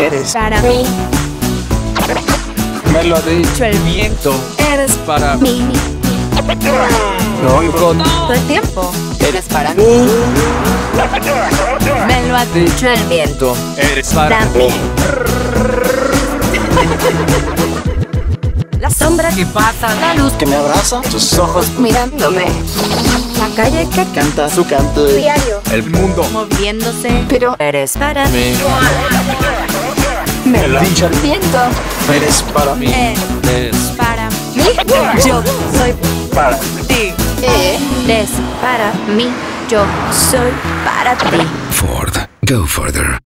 eres para mí. Me lo ha dicho el viento. Eres Para mí. no. Todo el tiempo. Eres para mí Me lo ha dicho el viento. Eres para Para mí. La sombra que pasa, la luz Que me abraza Tus ojos mirándome. La calle que Canta su canto diario el mundo. moviéndose. Pero Eres para mí. Me lo dicho el Viento. Eres para mí Eres es para mí. Yo soy Para ti. Eh Eres para mí. Yo soy para ti. Ford. Go further.